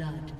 Blood.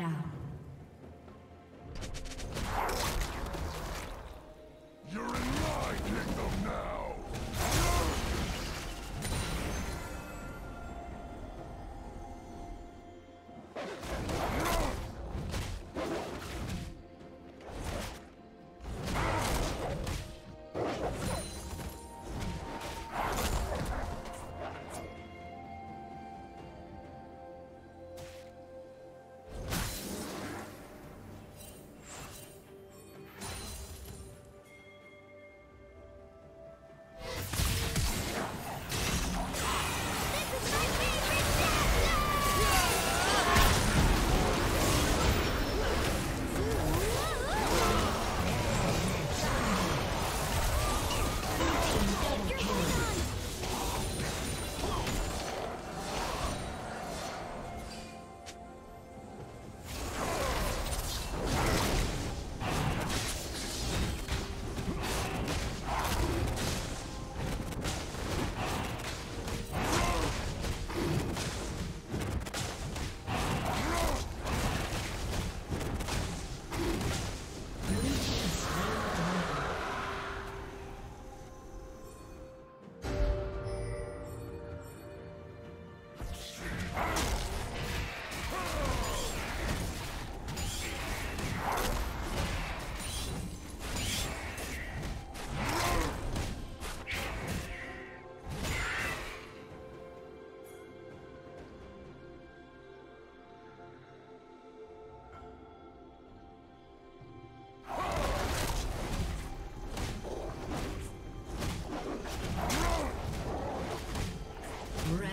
down.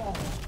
어.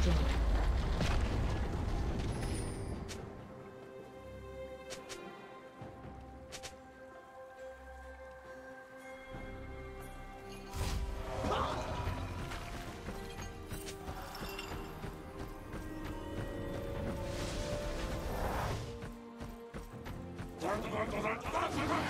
Has been destroyed. This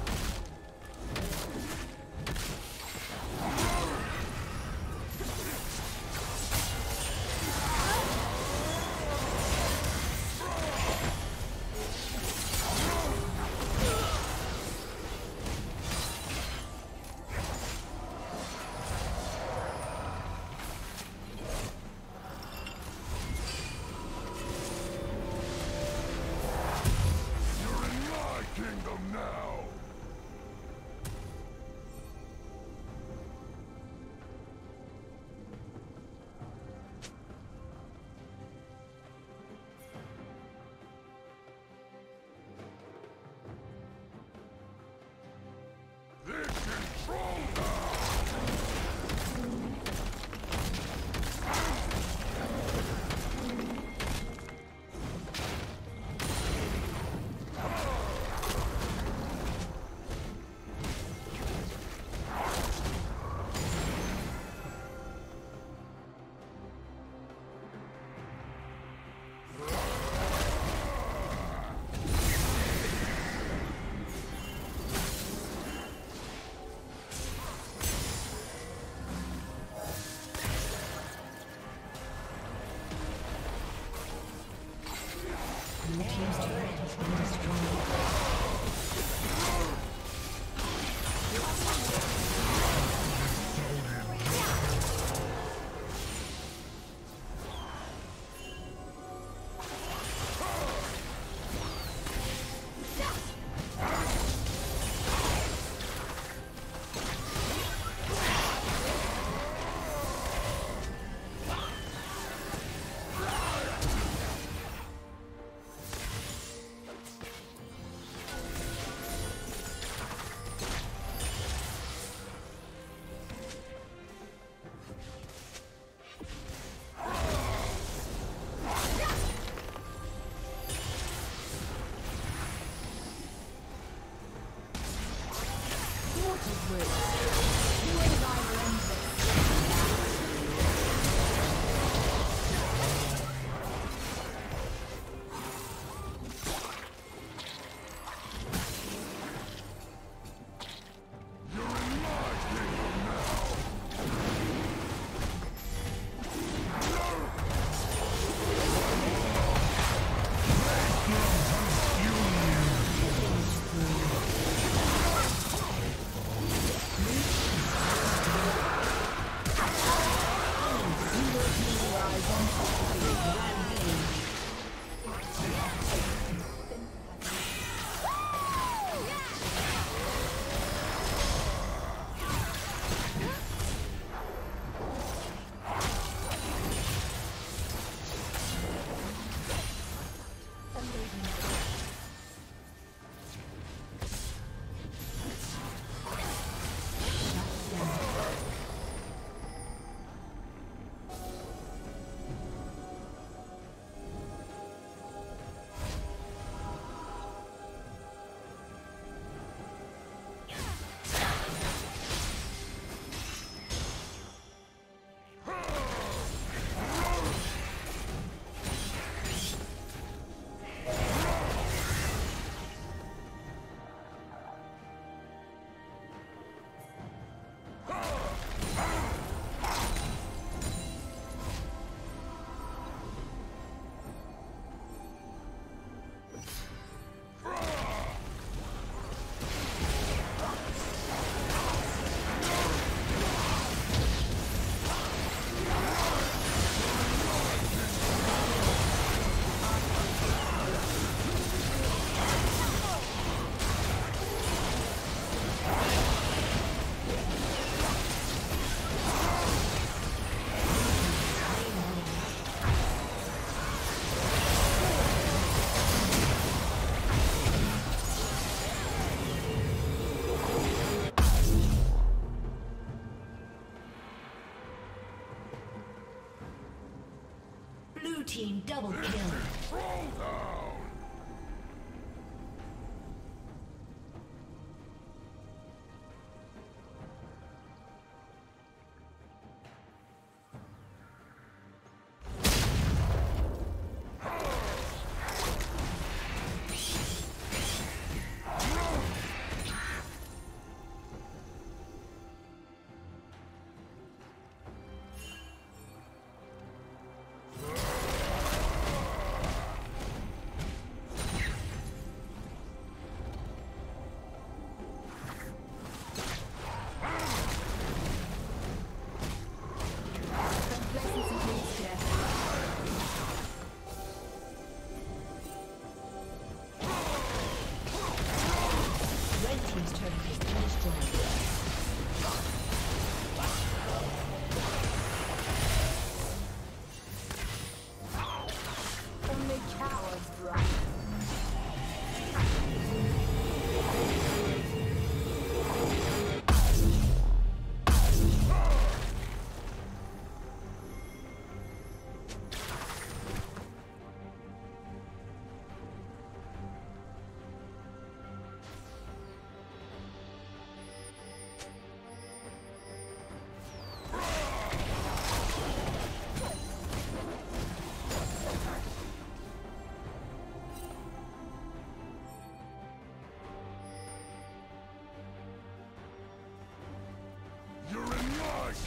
Double kill.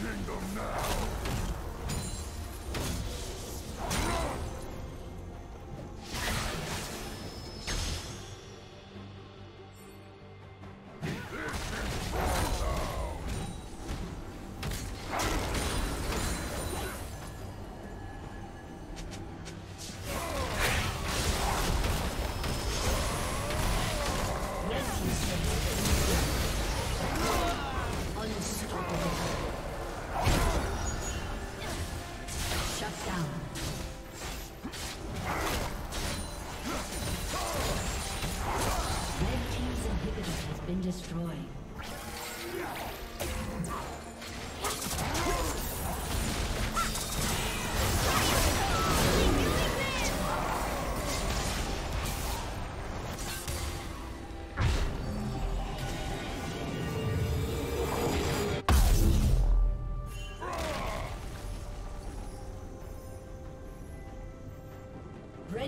kingdom now!